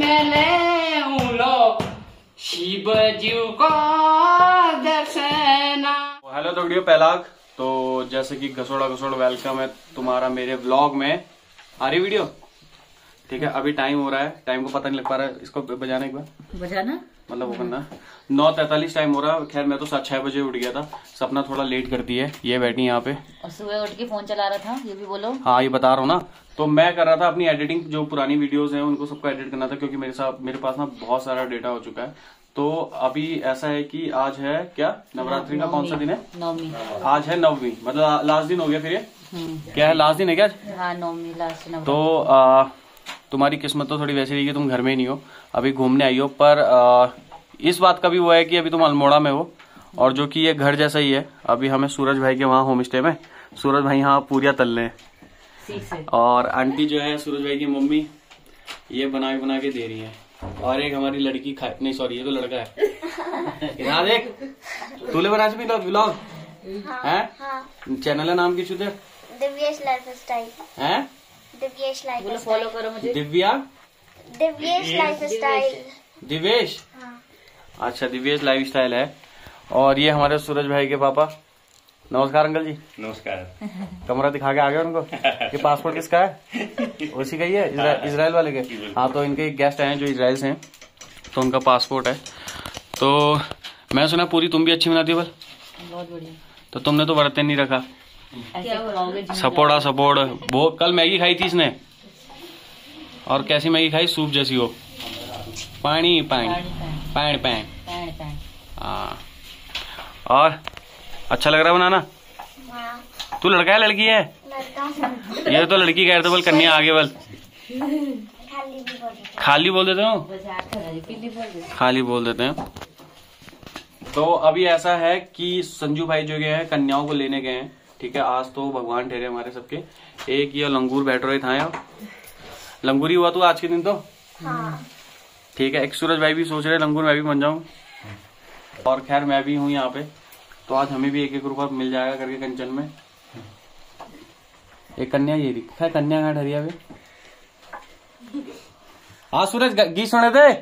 मैंने उलो शिवजीव को दर्शना हेलो दौड़ियो पहलाग तो जैसे कि घसोड़ा घसोड़ वेलकम है तुम्हारा मेरे व्लॉग में। आ रही वीडियो ठीक है अभी टाइम हो रहा है टाइम को पता नहीं लग पा रहा है इसको बजाने एक बार। बजाना? मतलब वो करना। नौ तैतालीस टाइम हो रहा है खैर मैं तो सात छह बजे उठ गया था सपना थोड़ा लेट करती है ये बैठी यहाँ पे। और सुबह उठ के फ़ोन चला रहा था ये भी बोलो। हाँ ये बता रहा हूँ ना। तो मैं कर रहा था अपनी एडिटिंग जो पुरानी वीडियोस हैं उनको सबको एडिट करना था क्योंकि मेरे साथ मेरे पास ना बहुत सारा डेटा हो चुका है। तो अभी ऐसा है कि आज है क्या? नवरात्रि का कौन सा दिन है? नौमी आज है नवमी मतलब लास्ट दिन हो गया फिर ये? हम्म, क्या है लास्ट दिन है क्या आज? हाँ नौमी लास्ट तो तुम्हारी किस्मत तो थोड़ी वैसी रही कि तुम घर में ही नहीं हो अभी घूमने आई हो पर आ, इस बात का भी वो है कि अभी तुम अल्मोड़ा में हो और जो कि ये घर जैसा ही है। अभी हमें सूरज भाई के वहाँ होम स्टे में सूरज भाई यहाँ पूरिया तल रहे हैं। और आंटी जो है सूरज भाई की मम्मी ये बना के बना के दे रही है। और एक हमारी लड़की खा नहीं सॉरी ये तो लड़का है। देख। तूले बना भी व्लॉग हैं चैनल है नाम की दिव्येश लाइफ स्टाइल हैं? दिव्येश बोलो लाइफ फॉलो करो मुझे। दिव्या? Divyesh life style. दिवेश हाँ। अच्छा दिव्येश लाइफ स्टाइल है। और ये हमारे सूरज भाई के पापा। नमस्कार अंकल जी। नमस्कार। कमरा दिखा के आ गए उनको? ये पासपोर्ट किसका है? उसी का ही है इजरा- इसराइल वाले के। हाँ तो इनके गेस्ट आए हैं जो इसराइल से हैं तो उनका पासपोर्ट है। तो मैं सुना पूरी तुम भी अच्छी बनाती हो बल बहुत बढ़िया। तो तुमने तो बर्तन नहीं रखा। सपोड़ा सपोड़ वो कल मैगी खाई थी इसने। और कैसी मैगी खाई? सूप जैसी हो पानी पानी। Pan pan. हाँ। और अच्छा लग रहा है बनाना? हाँ। तू लड़का है लड़की है? ये तो लड़की कह रहे थे बल कन्या आगे बल। खाली बोल खाली बोल देते हो। खाली बोल देते हैं। तो अभी ऐसा है कि संजू भाई जो गए हैं कन्याओं को लेने गए हैं। ठीक है आज तो भगवान ठहरे हमारे सबके। एक ये लंगूर बैठ रहे था यहाँ लंगूरी हुआ तू आज के दिन तो? हाँ। ठीक है एक सूरज भाई भी सोच रहे लंगूर मैं भी बन जाऊँ। और खैर मैं भी हूँ यहाँ पे। तो आज हमें भी एक एक रुपया मिल जाएगा करके कंचन में। एक कन्या ये दिखा कन्या कहाँ ठहरी है अभी? हाँ सूरज गीत सुने थे?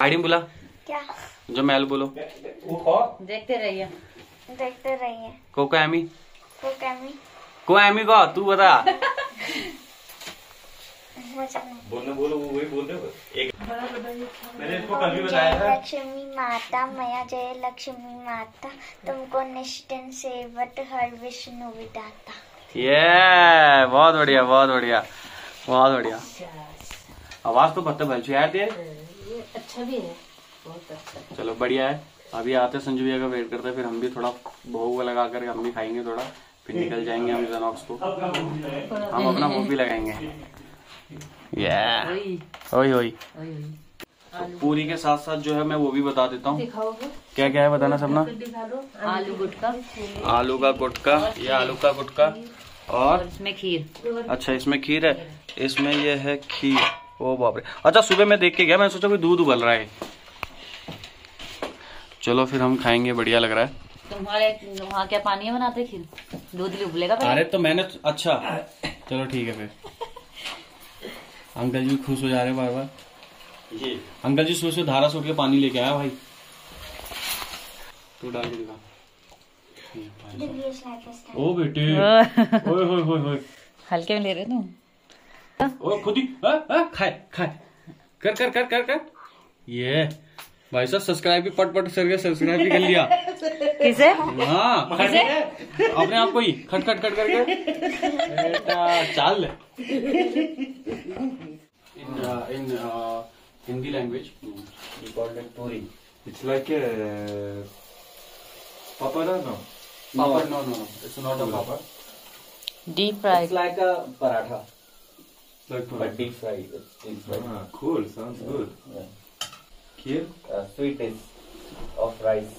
आईडी बुला। क्या? जो मैल बोलो। देखते रहिए। देखते रहिए। Cocoa Amy. को एमी को तू बता। बोलने बोलो वो वही बोल रहे एक मैंने इसको कल भी बताया था। लक्ष्मी माता मैया जय लक्ष्मी माता तुमको निष्ठिन सेवट हर विष्णु विदाता ये बहुत बढ़िया बहुत बढ़िया बहुत बढ़िया। आवाज़ तो पत्ते भल यार तेरे अच्छा भी है बहुत अच्छा चलो बढ़िया है। अभी आते संजू भैया का वेट करते हैं फिर हम भी थोड़ा भोग लगा कर हम भी खाएँगे थोड़ा। फिर निकल जाएँगे हम जनॉक्स को। हम अपना भी लगाएँगे। वही ओई। ओई तो पूरी के साथ साथ जो है मैं वो भी बता देता हूँ। क्या क्या है बताना सबना? आलू गुटका आलू का गुटका ये आलू का गुटका और? इसमें खीर। अच्छा इसमें खीर है। इसमें ये है खीर। ओ बाप रे अच्छा सुबह मैं देख के गया मैंने सोचा कोई दूध उबल रहा है। चलो फिर हम खाएँगे बढ़िया लग रहा है। तुम्हारे वहाँ क्या पानी है बनाते खीर? दूध भी उबलेगा अरे तो मैंने अच्छा। चलो ठीक है फिर। अंकल जी खुश हो जा रहे हैं बार बार। ये अंकल जी सुबह सुबह धारा से के पानी लेके आया भाई। तू डाल के दिखा। ओ बेटे। ओए होए होए होए हल्के में ले रहे तुम? ओ खुद ही खाए खाए। कर कर कर कर कर। ये। भाई साहब सब्सक्राइब भी पट पट करके सब्सक्राइब भी कर लिया। किसे? हाँ किसे? अपने आप को खट खट खट करके। चाल। In uh, in uh, Hindi language it's like papad no papad no no it's not a papad deep fry it's like a paratha but deep fry it's like cool sounds good Kheer? uh, sweet dish of rice.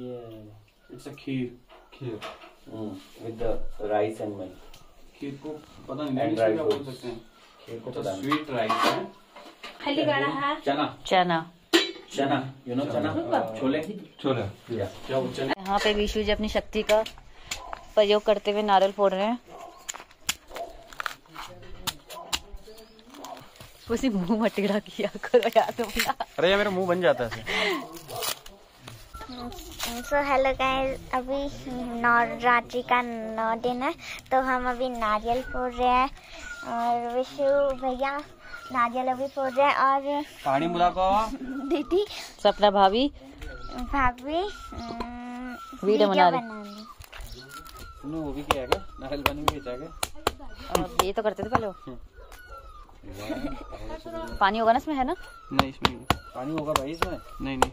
Yeah it's a kheer Kheer. mm. with the rice and milk. Kheer को पता नहीं English में क्या बोल. सकते हैं? खीर को पता नहीं. स्वीट राइस है? खाली गाना है। चना चना चना यू नो चना छोले छोला यहाँ पे विशु जी अपनी शक्ति का प्रयोग करते हुए नारियल फोड़ रहे हैं। उसी मुँह मटेड़ा किया करो यार तुम अरे ये मेरा मुँह बन जाता है। सो हेलो गाइस अभी नवरात्रि का नौ दिन है तो हम अभी नारियल फोड़ रहे हैं और विशु भैया नारियल अभी फोड़ रहे हैं और पानी बुला को दीदी सपना भाभी। भाभी वीडियो बना रही। तुमने वो भी किया है क्या? नारियल पानी भी बेचा है क्या? और ये तो करते थे पहले पानी होगा ना इसमें है ना? नहीं इसमें पानी होगा भाई इसमें? नहीं नहीं।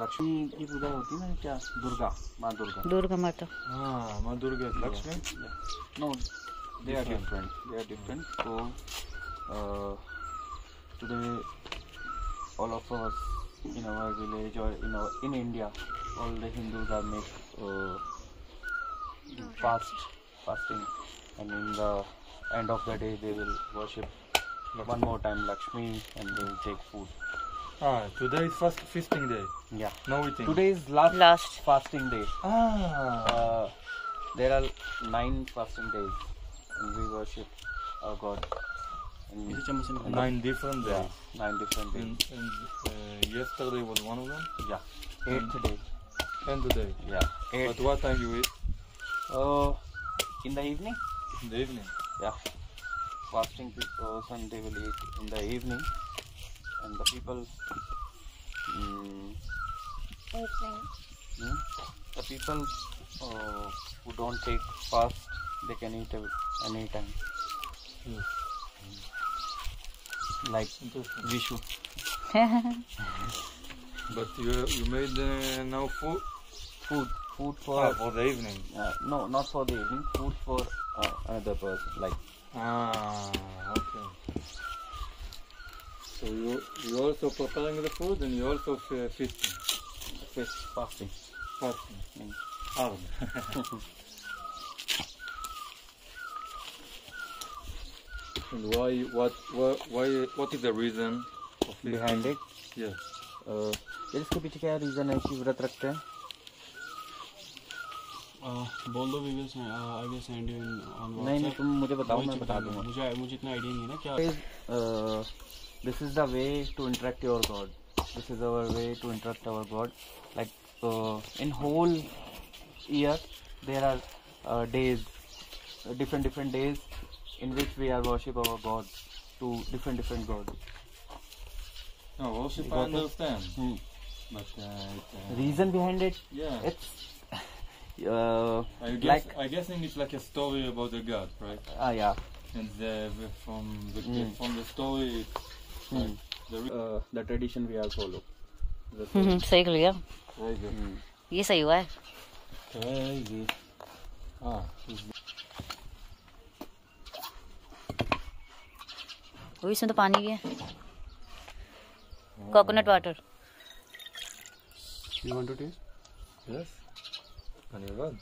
लक्ष्मी की पूजा होती है ना क्या? दुर्गा माँ दुर्गा। दुर्गा माता। हाँ माँ Durga Lakshmi? No they are different they are different तो today all of us in our village or in our, in India all the Hindus are make uh, fast fasting and in the end of the day they will worship one more time Lakshmi and they will take food Ah, today is fast feasting day. yeah No eating. today is last Last. fasting day Ah. uh, there are nine fasting days and we worship our God. And Nine different yeah, nine different days. And, and uh, yesterday was one of them. Yeah, eighth day. And today. Yeah, But what time you eat? Uh, in the evening. In the evening. Yeah, fasting person Sunday will eat in the evening, and the people. Mm, hmm, the people uh, who don't take fast, they can eat any time. Yes. Like Vishu. But you you made uh, now food Food, food for ah, for the evening. uh, no, not for the evening. Food for uh, another person. Like Ah, okay. So you you also preparing the food and you also f- feasting, fish fasting. fasting. Mm. And why? What? Why? What is the reason behind it? Yeah. Uh, इसके पीछे क्या reason है कि व्रत रखते हैं बोल दो I will send you in नहीं नहीं तुम मुझे बताओ मैं बता दूँगा मुझे मुझे इतना नहीं है ना क्या this is the way to interact your god this is way to interact god like in whole year there are days different different days in which we are worship our god to different different gods No, worship I Got it? understand, hmm. but uh, it, uh, reason behind it yeah. it's uh, I guess like I guessing it's like a story about the god, right? ah yeah And the, from the Mm. from the story, it's hmm. the re- uh, the tradition we are follow that's हम्म, सही कर लिया crazy. hmm. ये सही हुआ है वो इसमें तो पानी भी है। Coconut water you want to taste yes. Good.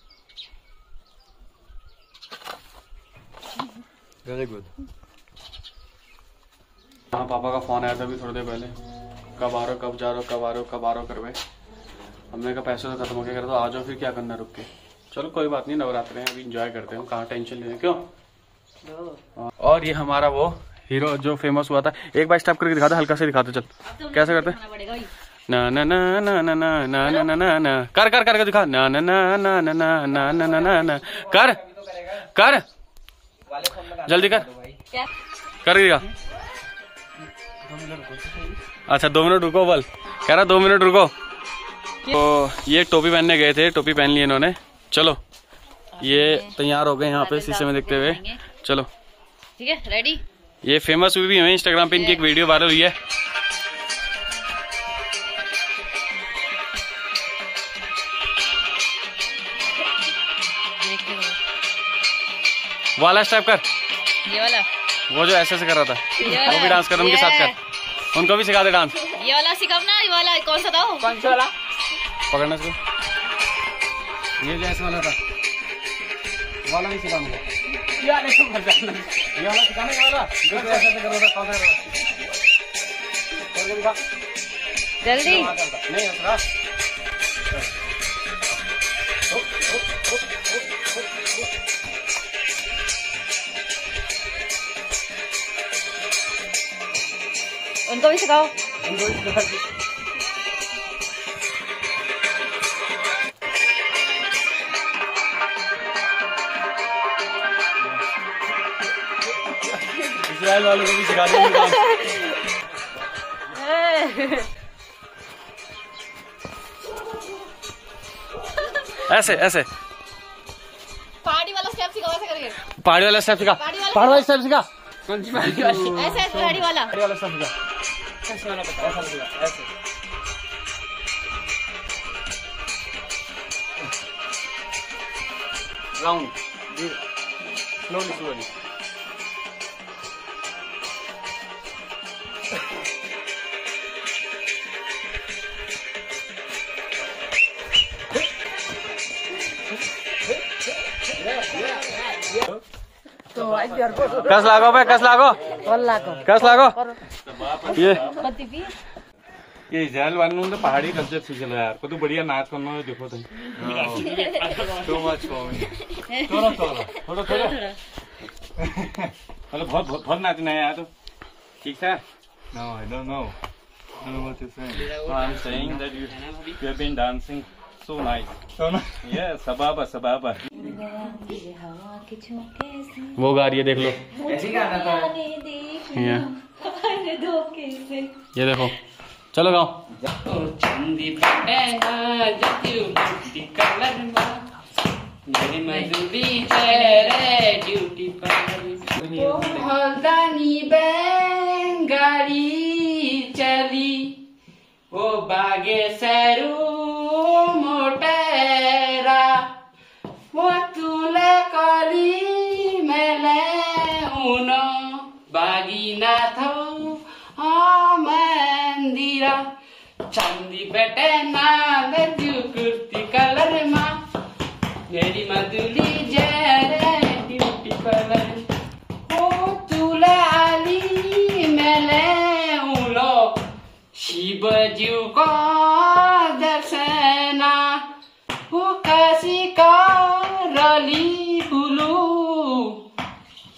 Very good. हाँ पापा का फ़ोन आया था अभी थोड़ी देर पहले। कब आ रहे हो कब जा रहे हो कब आ रहे हो कब आ रहे हो करवे। हमने कहा पैसे तो खत्म हो गए कर तो आ जाओ फिर क्या करना है रुक के। चलो कोई बात नहीं नवरात्रे हैं अभी इंजॉय करते हैं। कहाँ टेंशन लेने क्यों? और ये हमारा वो हीरो जो फ़ेमस हुआ था एक बार स्टेप करके दिखा दे हल्का से दिखा दे चल कैसे करते हैं? ना ना ना ना ना ना ना ना ना ना ना कर कर करके दिखा ना ना ना ना ना ना ना ना ना ना ना कर कर जल्दी कर कर दिखा अच्छा दो मिनट रुको बल कह रहा दो मिनट रुको तो ये टोपी पहनने गए थे टोपी पहन ली इन्होंने चलो ये तैयार हो गए यहाँ पे शीशे में देखते हुए चलो ठीक है रेडी ये फ़ेमस हुई भी है इंस्टाग्राम पे इनकी एक वीडियो वायरल हुई है। वाला स्टेप कर। ये वाला। वो जो ऐसे ऐसे कर रहा था। ये वो भी डांस कर उनके साथ कर। उनको भी सिखा दे डांस ये वाला सिखाओ ना ये वाला कौन सा था वो? पकड़ना इसको। ये जो ऐसे वाला था। वाला भी सिखा मुझे। या नहीं तुम मत जाना ये वाला सिखाने का वाला जो तो ऐसे ऐसे करो था कौन सा करो और दिखा जल्दी नहीं उतरा उनको भी सिखाओ इनको इस इसराइल वालों को भी सिखा देंगे। ऐसे ऐसे। पहाड़ी वाला स्टेप सिखाओ ऐसे करके पहाड़ी वाला स्टेप सिखा। पहाड़ी वाला- पहाड़ी वाला स्टेप सिखा। ऐसे ऐसे पहाड़ी वाला। पहाड़ी वाला स्टेप सिखा। ऐसे वाला बता ऐसा सिखा ऐसे। राउंड। स्लोली स्लोली कस लागो बे कस लागो? कस लागो? ये ये इजराइल वालों ने तो पहाड़ी कल्चर सीख लिया यार। को तो बढ़िया नाच करना है देखो तुम। टू मच थोड़ा थोड़ा। थोड़ा थोड़ा मतलब बहुत बहुत बहुत नाचना है यार तो। ठीक है? No, I don't know. I don't know what you're saying. No, I'm saying that you you have been dancing so nice. So nice. Yeah, sababa, sababa. वो गा रही है देख लो। ये ये देखो। चलो गाओ। चंदी पटेना जतियु ब्यूटी कलर मंदिरा चांदी बेटे ना लज्जू कुर्ती कलर मा मेरी मधुली जरे ड्यूटी कलर ओ तुले आली मेले उलो शिवज्यू को दर्शना ओ काशी का रली फुलू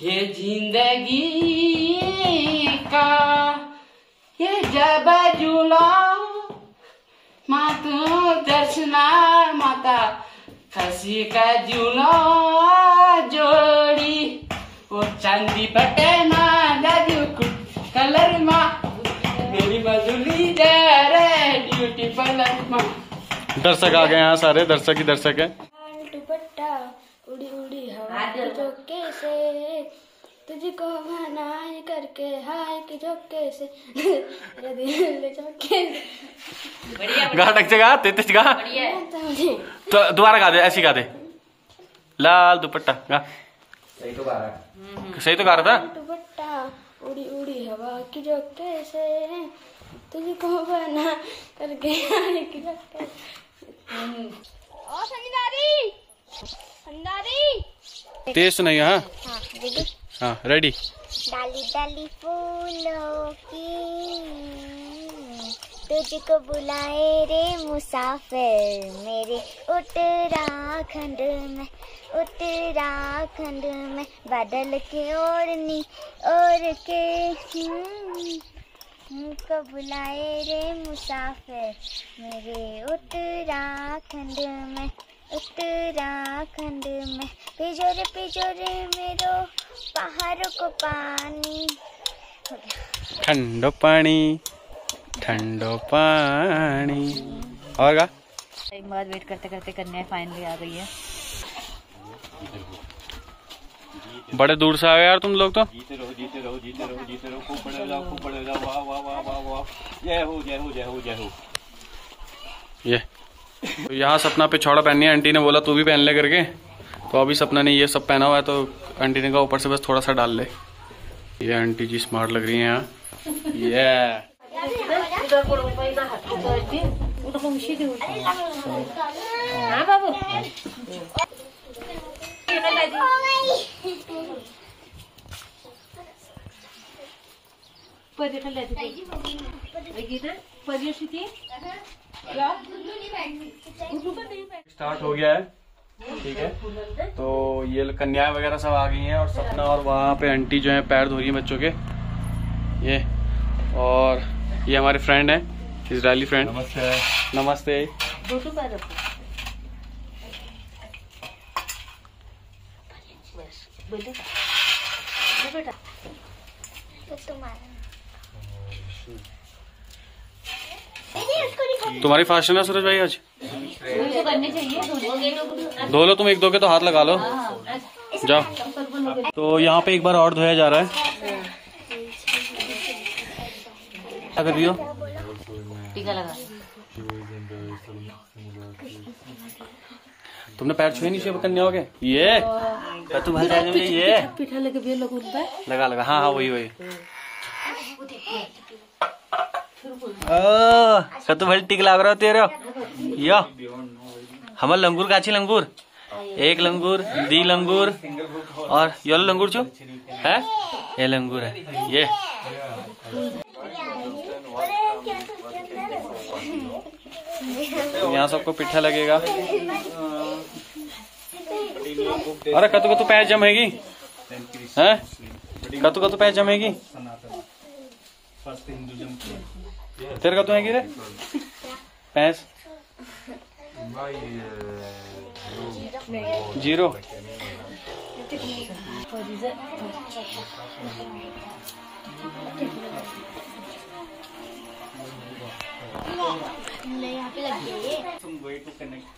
ये ज़िंदगी दर्शना माता खसी का जुला जोड़ी। ओ चांदी पटेना जादू कलर मा। मेरी मधुली जरे ड्यूटी पार्लर मा। दर्शक आ गए यहाँ सारे दर्शक ही दर्शक है। दुपट्टा उड़ी उड़ी हवा झोंके से। तुझको बनाए करके हाय के झोंके से। तेरे दिल झोंके से। गा टक से गा तेज तेज गा। तो दोबारा गा दे ऐसी गा दे। लाल दुपट्टा गा। सही तो गा रहा सही तो गा रहा था? दुपट्टा उड़ी उड़ी हवा की झोंके से। तुझको बना करके हाय के झोंके ओ संगीतारी संगीतारी तेज सुनाइए हाँ। हाँ दीदी हाँ रेडी डाली डाली फूलों की तुझको बुलाए रे मुसाफिर मेरे उत्तराखंड में उत्तराखंड में बादल के ओढ़नी ओढ़ के हम्म, बुलाए रे मुसाफिर मेरे उत्तराखंड में। उत्तराखंड में पिजोरे पिजोरे मेरो पहाड़ों को पानी। ठंडो पानी ठंडो पानी। और गा। एक बाद वेट करते करते कन्या फाइनली आ गई है। बड़े दूर से आए यार तुम लोग तो। जीते रहो जीते रहो जीते रहो जीते रहो। खूब बड़े जाओ खूब बड़े जाओ। वाह वाह वाह वाह वाह। जय हो जय हो जय हो जय हो। ये। तो यहाँ सपना पे छौड़ा पहननी है आंटी ने बोला तू भी पहन ले करके तो अभी सपना ने ये सब पहना हुआ है तो आंटी ने कहा ऊपर से बस थोड़ा सा डाल ले ये आंटी जी स्मार्ट लग रही है यहाँ ये हाँ स्टार्ट हो गया है। ठीक है। तो ये कन्याएँ वगैरह सब आ गई हैं और सपना और वहाँ पे आंटी जो है पैर धो रही हैं बच्चों के। ये और ये हमारे फ्रेंड हैं इसराइली फ्रेंड नमस्ते। नमस्ते। तो तुम्हारा फास्ट है ना सूरज भाई आज? तो करनी चाहिए धो लो तुम एक दो के तो हाथ लगा लो। जाओ। तो यहाँ पे एक बार और धोया जा रहा है। क्या कर रही हो? टीका लगा। तुमने पैर छुए नहीं छुए कन्या हो गए ये। तू भर जाने में ये। पिठा लेके भी लोग लगा लगा। हाँ हाँ वही वही। कतु भल टिक लाग रहा तेरे? यो। हमर लंगूर काची लंगूर। एक लंगूर, दी लंगूर, और यो लंगूर छो है? ये लंगूर है। ये। यहाँ सबको पिट्ठा लगेगा। अरे कतु कतु पैर जमेगी? हैं? कतु कतु पैर जमेगी? तेरे कतु हैगी रे? पैंस। ज़ीरो।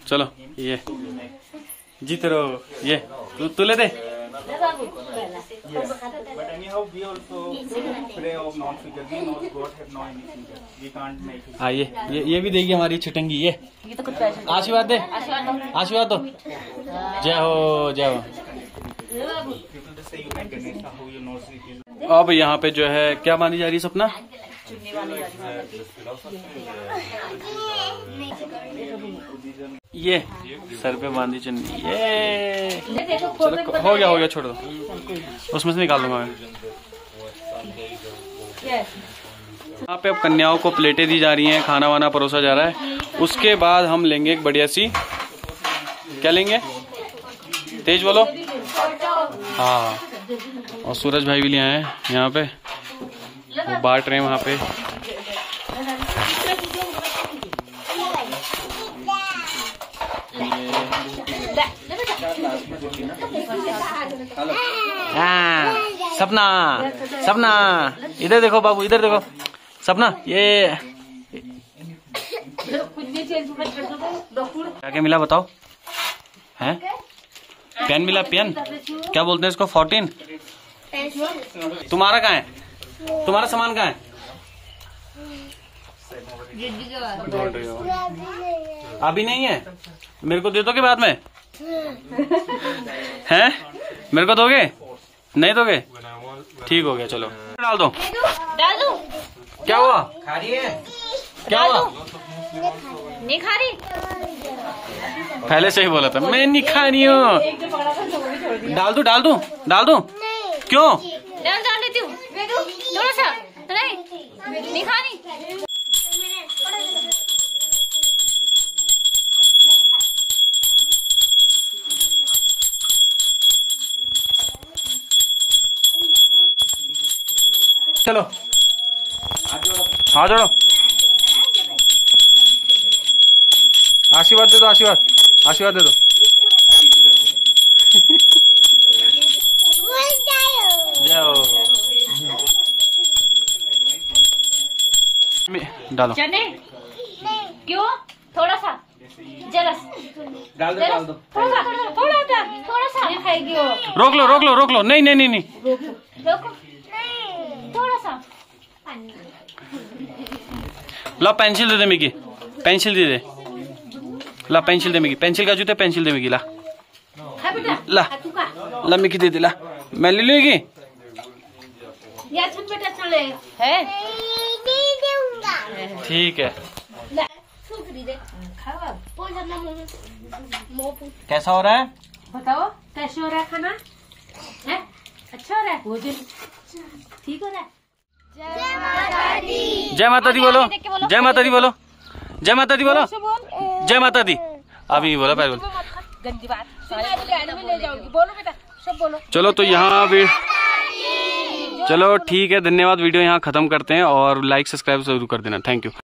चलो ये। जीत रो ये, तू तू ले दे। हाँ ये ये भी देगी हमारी छिटंगी, ये। आशीर्वाद दे, आशीर्वाद तो जय हो जय हो। अब यहाँ पे जो है, क्या मानी जा रही है सपना? ये सर पे बांधी चुन्नी। ये। चलो हो गया हो गया। छोड़ दो। उसमें से निकाल दूँगा मैं। यहाँ पे अब कन्याओं को प्लेटें दी जा रही हैं खाना वाना परोसा जा रहा है। उसके बाद हम लेंगे एक बढ़िया सी क्या लेंगे? तेज बोलो हाँ। और सूरज भाई भी ले आए हैं यहाँ पे। वो बांट रहे हैं वहाँ पे। हाँ, सपना सपना। इधर देखो बाबू इधर देखो। सपना ये क्या क्या मिला बताओ। हैं? पेन मिला पेन? क्या बोलते हैं इसको? फोर्टीन? तुम्हारा कहाँ है? तुम्हारा सामान कहाँ है? अभी नहीं है? मेरे को दे दोगे बाद में? हैं? मेरे को दोगे? नहीं दोगे? ठीक हो गया चलो। डाल दो। डाल दू। क्या हुआ? खा रही है? क्या हुआ? नहीं खा रही? पहले से ही बोला था मैं नहीं खा रही हूँ। डाल दू डाल दू डाल दू? क्यों? डाल डाल लेती हूँ। थोड़ा सा। नहीं नहीं खानी चलो। हाँ जोड़ो आशीर्वाद दे दो आशीर्वाद। आशीर्वाद दे दो। डालो। चने? क्यों? थोड़ा सा। जरा डाल दो डाल दो। थोड़ा थोड़ा थोड़ा सा। नहीं खाएगी वो। रोक लो रोक लो रोक लो। नहीं नहीं नहीं नहीं। देखो थोड़ा सा ला पेंसिल दे दे मिकी पेंसिल दे दे। ला पेंसिल दे मिकी पेंसिल का जूते पेंसिल दे मिकी ला। बेटा ला। तू खा। ला मिकी दे दे ला। मैं ले लूँगी। या छन बेटा चले है? ठीक है। कैसा हो रहा है? बताओ कैसे हो रहा है खाना? है? अच्छा हो रहा है? भोजन ठीक हो रहा है? जय माता दी बोलो। जय माता दी बोलो। जय माता दी बोलो। जय माता दी अभी बोला पहले बोलो। सब बोलो। चलो तो यहाँ अभी चलो ठीक है धन्यवाद। वीडियो यहाँ खत्म करते हैं और लाइक सब्सक्राइब ज़रूर कर देना। Thank you